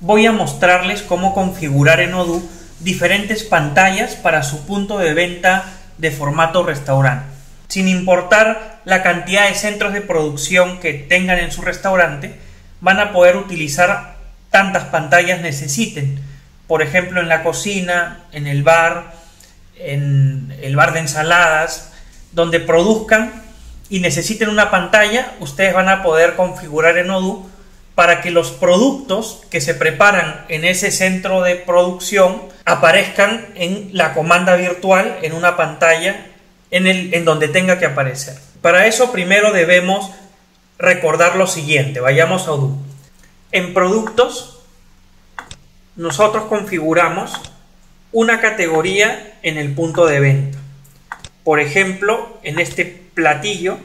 voy a mostrarles cómo configurar en Odoo diferentes pantallas para su punto de venta de formato restaurante. Sin importar la cantidad de centros de producción que tengan en su restaurante, van a poder utilizar tantas pantallas necesiten. Por ejemplo, en la cocina, en el bar, en el bar de ensaladas, donde produzcan y necesiten una pantalla, ustedes van a poder configurar en Odoo para que los productos que se preparan en ese centro de producción aparezcan en la comanda virtual en una pantalla en, el, en donde tenga que aparecer. Para eso primero debemos recordar lo siguiente, vayamos a Odoo. En productos nosotros configuramos una categoría en el punto de venta. Por ejemplo, en este platillo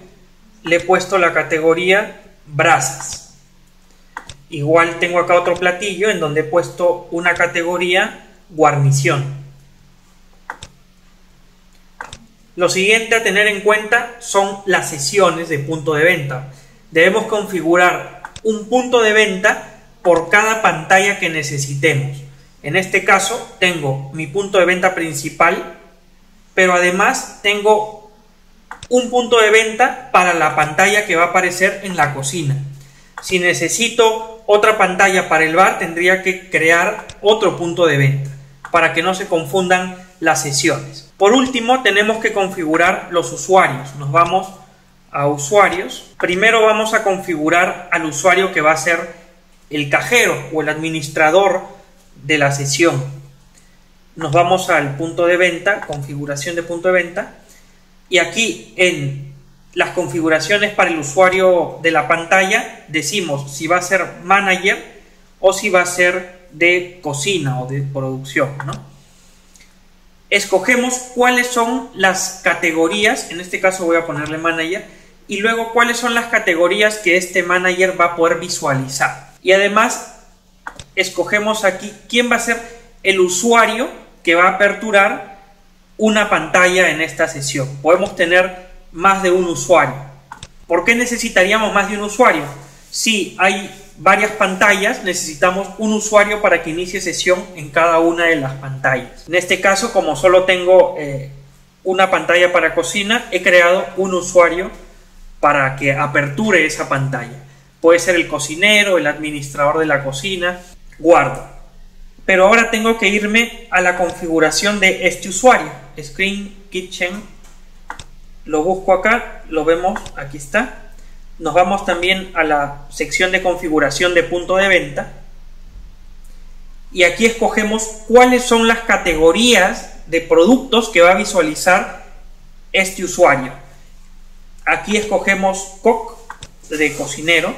le he puesto la categoría brasas. Igual tengo acá otro platillo en donde he puesto una categoría guarnición. Lo siguiente a tener en cuenta son las sesiones de punto de venta. Debemos configurar un punto de venta por cada pantalla que necesitemos. En este caso tengo mi punto de venta principal, pero además tengo un punto de venta para la pantalla que va a aparecer en la cocina. Si necesito otra pantalla para el bar, tendría que crear otro punto de venta para que no se confundan las sesiones. Por último, tenemos que configurar los usuarios. Nos vamos a usuarios. Primero vamos a configurar al usuario que va a ser el cajero o el administrador de la sesión. Nos vamos al punto de venta, configuración de punto de venta, y aquí en las configuraciones para el usuario de la pantalla, decimos si va a ser manager o si va a ser de cocina o de producción. Escogemos cuáles son las categorías, en este caso voy a ponerle manager, y luego cuáles son las categorías que este manager va a poder visualizar. Y además escogemos aquí quién va a ser el usuario que va a aperturar una pantalla en esta sesión. Podemos tener más de un usuario. ¿Por qué necesitaríamos más de un usuario? Si hay varias pantallas, necesitamos un usuario para que inicie sesión en cada una de las pantallas. En este caso, como solo tengo eh, una pantalla para cocina, he creado un usuario para que aperture esa pantalla. Puede ser el cocinero, el administrador de la cocina, guardo. Pero ahora tengo que irme a la configuración de este usuario, Screen Kitchen lo busco acá, lo vemos, aquí está. Nos vamos también a la sección de configuración de punto de venta. Y aquí escogemos cuáles son las categorías de productos que va a visualizar este usuario. Aquí escogemos cook de cocinero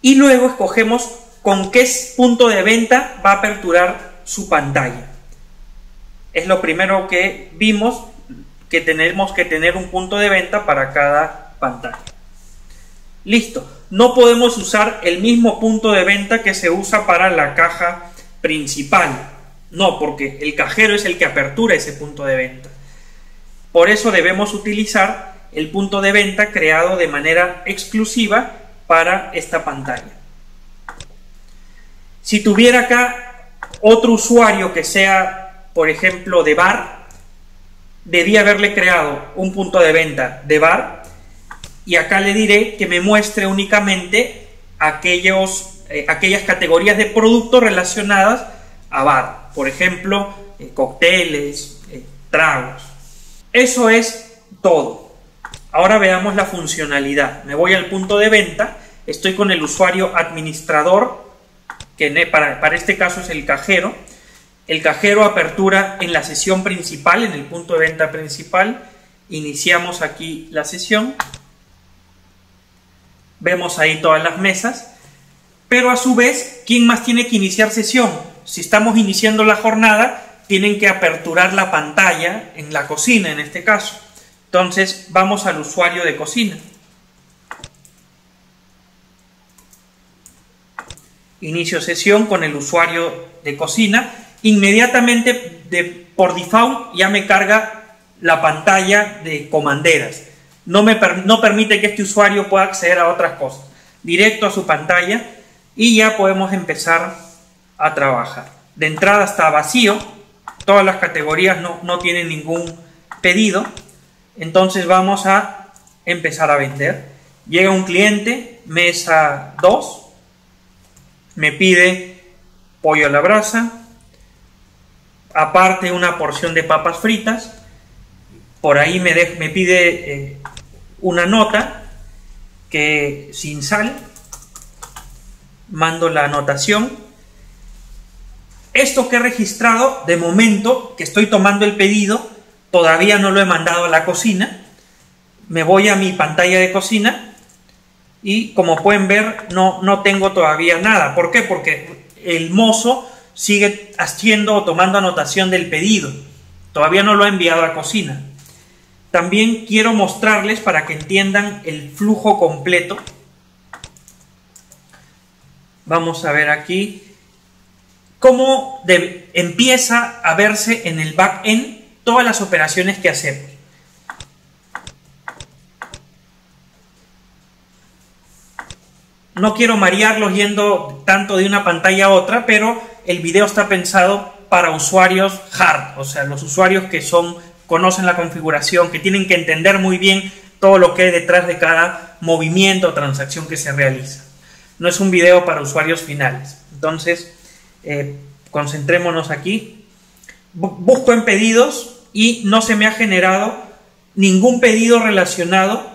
y luego escogemos con qué punto de venta va a aperturar su pantalla. Es lo primero que vimos que tenemos que tener un punto de venta para cada pantalla. Listo. No podemos usar el mismo punto de venta que se usa para la caja principal. No, porque el cajero es el que apertura ese punto de venta. Por eso debemos utilizar el punto de venta creado de manera exclusiva para esta pantalla. Si tuviera acá otro usuario que sea, por ejemplo, de bar, debía haberle creado un punto de venta de bar y acá le diré que me muestre únicamente aquellos, eh, aquellas categorías de productos relacionadas a bar, por ejemplo, eh, cócteles, eh, tragos. Eso es todo. Ahora veamos la funcionalidad. Me voy al punto de venta, estoy con el usuario administrador, que para, para este caso es el cajero, el cajero apertura en la sesión principal, en el punto de venta principal. Iniciamos aquí la sesión. Vemos ahí todas las mesas. Pero a su vez, ¿quién más tiene que iniciar sesión? Si estamos iniciando la jornada, tienen que aperturar la pantalla en la cocina, en este caso. Entonces, vamos al usuario de cocina. Inicio sesión con el usuario de cocina inmediatamente por default ya me carga la pantalla de comanderas. No, me no permite que este usuario pueda acceder a otras cosas. Directo a su pantalla y ya podemos empezar a trabajar. De entrada está vacío, todas las categorías no, no tienen ningún pedido, entonces vamos a empezar a vender. Llega un cliente, mesa 2, me pide pollo a la brasa, aparte una porción de papas fritas, por ahí me, me pide eh, una nota que sin sal, mando la anotación. Esto que he registrado, de momento que estoy tomando el pedido, todavía no lo he mandado a la cocina. Me voy a mi pantalla de cocina y como pueden ver no, no tengo todavía nada. ¿Por qué? Porque el mozo sigue haciendo o tomando anotación del pedido. Todavía no lo ha enviado a cocina. También quiero mostrarles para que entiendan el flujo completo. Vamos a ver aquí cómo empieza a verse en el back-end todas las operaciones que hacemos. No quiero marearlos yendo tanto de una pantalla a otra, pero el video está pensado para usuarios hard, o sea, los usuarios que son conocen la configuración, que tienen que entender muy bien todo lo que hay detrás de cada movimiento o transacción que se realiza. No es un video para usuarios finales. Entonces, eh, concentrémonos aquí. busco en pedidos y no se me ha generado ningún pedido relacionado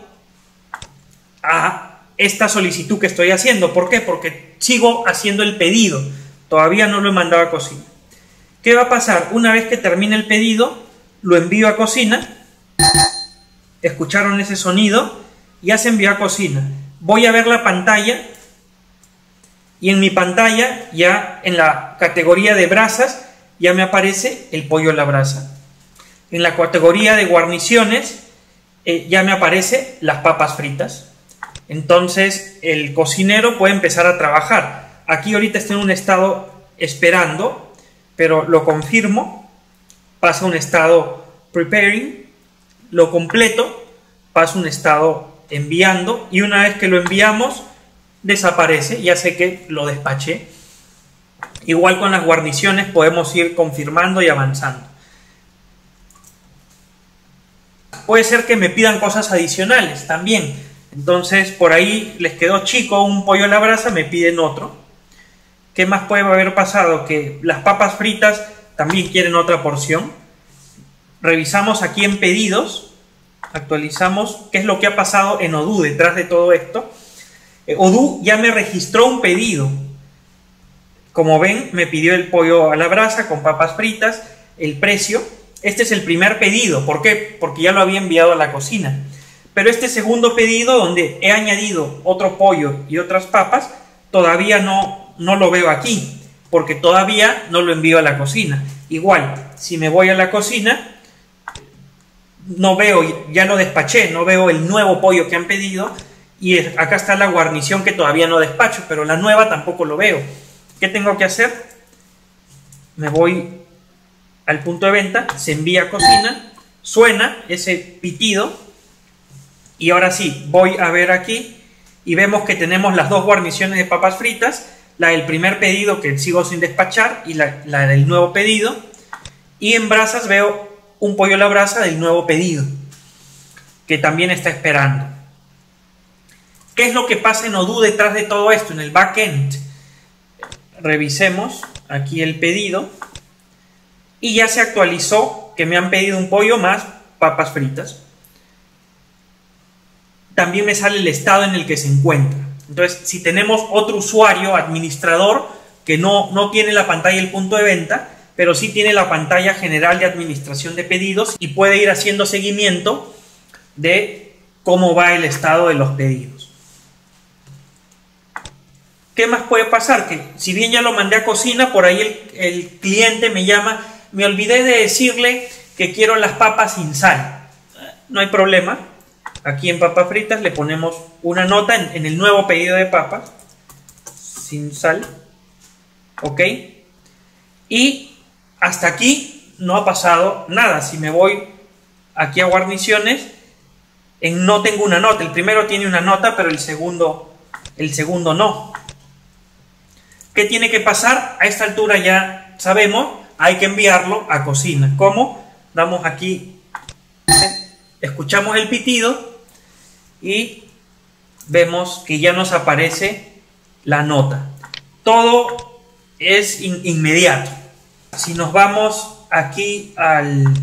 a esta solicitud que estoy haciendo. ¿Por qué? Porque sigo haciendo el pedido. Todavía no lo he mandado a cocina. ¿Qué va a pasar? Una vez que termine el pedido, lo envío a cocina. Escucharon ese sonido. Ya se envió a cocina. Voy a ver la pantalla. Y en mi pantalla, ya en la categoría de brasas, ya me aparece el pollo a la brasa. En la categoría de guarniciones, eh, ya me aparece las papas fritas. Entonces el cocinero puede empezar a trabajar. Aquí ahorita está en un estado esperando, pero lo confirmo, pasa un estado preparing, lo completo, pasa un estado enviando y una vez que lo enviamos desaparece, ya sé que lo despaché. Igual con las guarniciones podemos ir confirmando y avanzando. Puede ser que me pidan cosas adicionales también. Entonces por ahí les quedó chico un pollo a la brasa, me piden otro. ¿Qué más puede haber pasado? Que las papas fritas también quieren otra porción. Revisamos aquí en pedidos, actualizamos qué es lo que ha pasado en Odoo detrás de todo esto. Eh, Odoo ya me registró un pedido. Como ven, me pidió el pollo a la brasa con papas fritas, el precio. Este es el primer pedido. ¿Por qué? Porque ya lo había enviado a la cocina. Pero este segundo pedido, donde he añadido otro pollo y otras papas, todavía no, no lo veo aquí, porque todavía no lo envío a la cocina. Igual, si me voy a la cocina, no veo, ya lo despaché, no veo el nuevo pollo que han pedido y acá está la guarnición que todavía no despacho, pero la nueva tampoco lo veo. ¿Qué tengo que hacer? Me voy al punto de venta, se envía a cocina, suena ese pitido y ahora sí, voy a ver aquí y vemos que tenemos las dos guarniciones de papas fritas la del primer pedido que sigo sin despachar y la, del nuevo pedido. Y en brasas veo un pollo a la brasa del nuevo pedido, que también está esperando. ¿Qué es lo que pasa en Odoo detrás de todo esto, en el backend? Revisemos aquí el pedido y ya se actualizó que me han pedido un pollo más papas fritas. También me sale el estado en el que se encuentra. Entonces, si tenemos otro usuario, administrador, que no, no tiene la pantalla del punto de venta, pero sí tiene la pantalla general de administración de pedidos y puede ir haciendo seguimiento de cómo va el estado de los pedidos. ¿Qué más puede pasar? Que si bien ya lo mandé a cocina, por ahí el, el cliente me llama, me olvidé de decirle que quiero las papas sin sal. No hay problema, Aquí en papas fritas le ponemos una nota en, el nuevo pedido de papas, sin sal, ¿ok? Y hasta aquí no ha pasado nada. Si me voy aquí a guarniciones, en no tengo una nota. El primero tiene una nota, pero el segundo, el segundo no. ¿Qué tiene que pasar? A esta altura ya sabemos, hay que enviarlo a cocina. ¿Cómo? Damos aquí, escuchamos el pitido y vemos que ya nos aparece la nota. Todo es inmediato. Si nos vamos aquí al,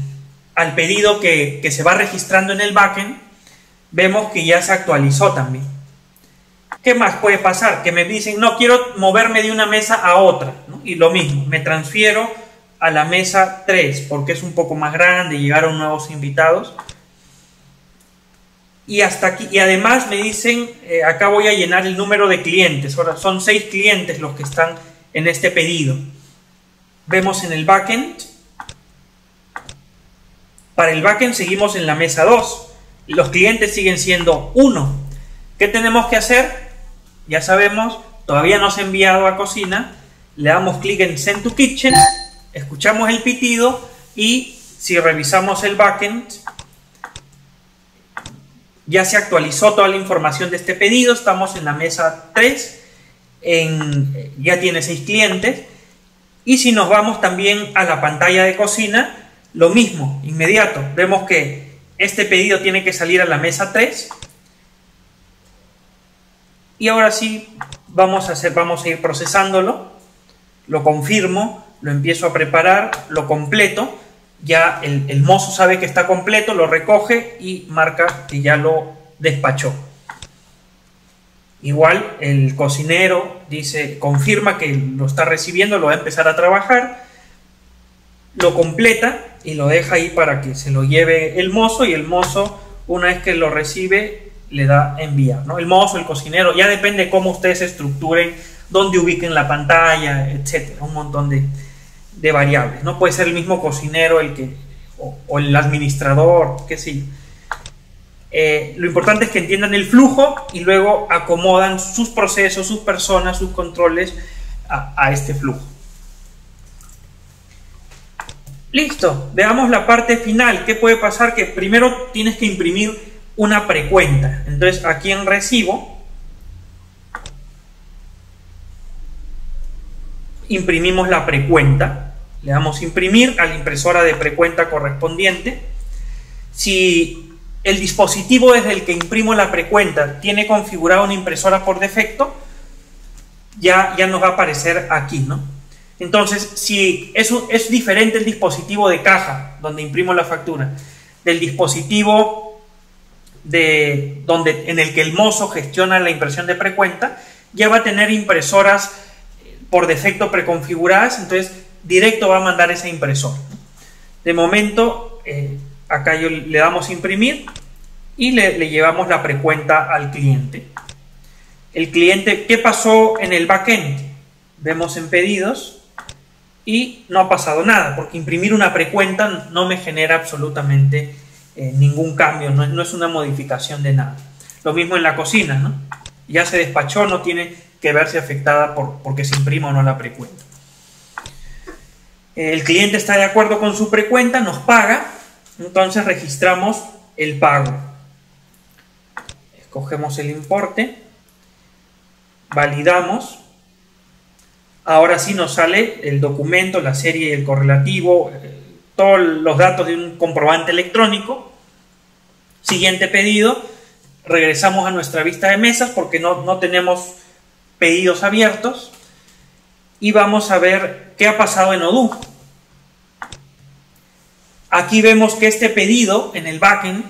pedido que, que se va registrando en el backend, vemos que ya se actualizó también. ¿Qué más puede pasar? Que me dicen, no, quiero moverme de una mesa a otra. Y lo mismo, me transfiero a la mesa 3 porque es un poco más grande, llegaron nuevos invitados. Y hasta aquí, y además me dicen, eh, acá voy a llenar el número de clientes. Ahora son 6 clientes los que están en este pedido. Vemos en el backend. Para el backend seguimos en la mesa 2 los clientes siguen siendo uno. ¿Qué tenemos que hacer? Ya sabemos, todavía no se ha enviado a cocina, le damos clic en Send to Kitchen, escuchamos el pitido y si revisamos el backend, ya se actualizó toda la información de este pedido, estamos en la mesa 3, en, ya tiene 6 clientes, y si nos vamos también a la pantalla de cocina, lo mismo, inmediato, vemos que este pedido tiene que salir a la mesa 3. Y ahora sí, vamos a, hacer, vamos a ir procesándolo. Lo confirmo, lo empiezo a preparar, lo completo. Ya el, mozo sabe que está completo, lo recoge y marca que ya lo despachó. Igual el cocinero dice, confirma que lo está recibiendo, lo va a empezar a trabajar, lo completa y lo deja ahí para que se lo lleve el mozo y el mozo una vez que lo recibe le da enviar, ¿no? El mozo, el cocinero, ya depende cómo ustedes estructuren, dónde ubiquen la pantalla, etcétera, un montón de, variables, ¿no? Puede ser el mismo cocinero el que, o, el administrador, qué sé yo. Eh, lo importante es que entiendan el flujo y luego acomodan sus procesos, sus personas, sus controles a este flujo. Listo, veamos la parte final. ¿Qué puede pasar? Que primero tienes que imprimir una precuenta. Entonces aquí en recibo imprimimos la precuenta. Le damos imprimir a la impresora de precuenta correspondiente. Si el dispositivo desde el que imprimo la precuenta tiene configurada una impresora por defecto, ya, ya nos va a aparecer aquí, ¿no? Entonces, si es, es diferente el dispositivo de caja donde imprimo la factura del dispositivo de, donde, en el que el mozo gestiona la impresión de precuenta, ya va a tener impresoras por defecto preconfiguradas, entonces directo va a mandar esa impresora. De momento, eh, acá yo le damos imprimir y le, le llevamos la precuenta al cliente. El cliente, ¿qué pasó en el backend? Vemos en pedidos, y no ha pasado nada, porque imprimir una precuenta no me genera absolutamente eh, ningún cambio, no, es una modificación de nada. Lo mismo en la cocina, ¿no? Ya se despachó, no tiene que verse afectada por, porque se imprima o no la precuenta. El cliente está de acuerdo con su precuenta, nos paga, entonces registramos el pago. Escogemos el importe, validamos Ahora sí nos sale el documento, la serie, el correlativo, todos los datos de un comprobante electrónico. Siguiente pedido, regresamos a nuestra vista de mesas porque no, no tenemos pedidos abiertos y vamos a ver qué ha pasado en Odoo. Aquí vemos que este pedido en el backend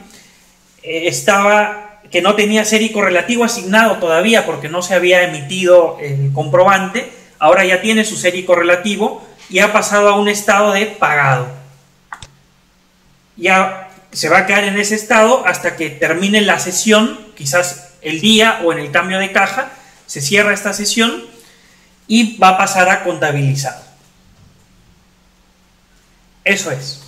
eh, estaba que no tenía serie correlativo asignado todavía porque no se había emitido el comprobante ahora ya tiene su serie correlativo y ha pasado a un estado de pagado. Ya se va a quedar en ese estado hasta que termine la sesión, quizás el día o en el cambio de caja, se cierra esta sesión y va a pasar a contabilizar. Eso es.